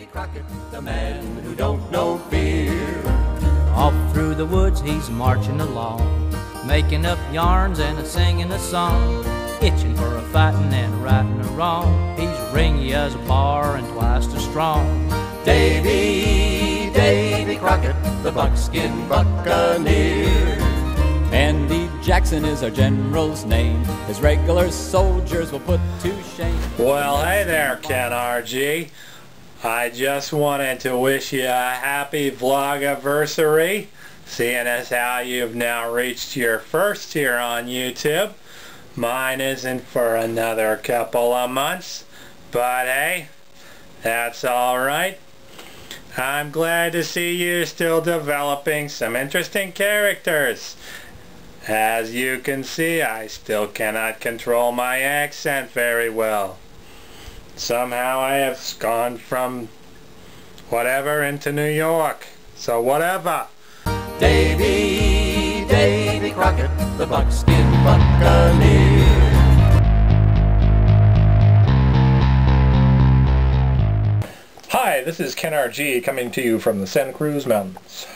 Davy Crockett, the man who don't know fear. Off through the woods he's marching along, making up yarns and a singing a song, itching for a fighting and righting a wrong. He's ringy as a bar and twice as strong. Davy, Davy Crockett, the buckskin buccaneer. Andy Jackson is our general's name. His regular soldiers will put to shame. Well, hey there, Ken RG. I just wanted to wish you a happy vlogaversary, seeing as how you've now reached your first here on YouTube. Mine isn't for another couple of months, but hey, that's alright. I'm glad to see you still developing some interesting characters. As you can see, I still cannot control my accent very well. Somehow I have gone from whatever into New York. So whatever. Davy, Davy Crockett, the buckskin buccaneer. Hi, this is Ken RG coming to you from the Santa Cruz Mountains.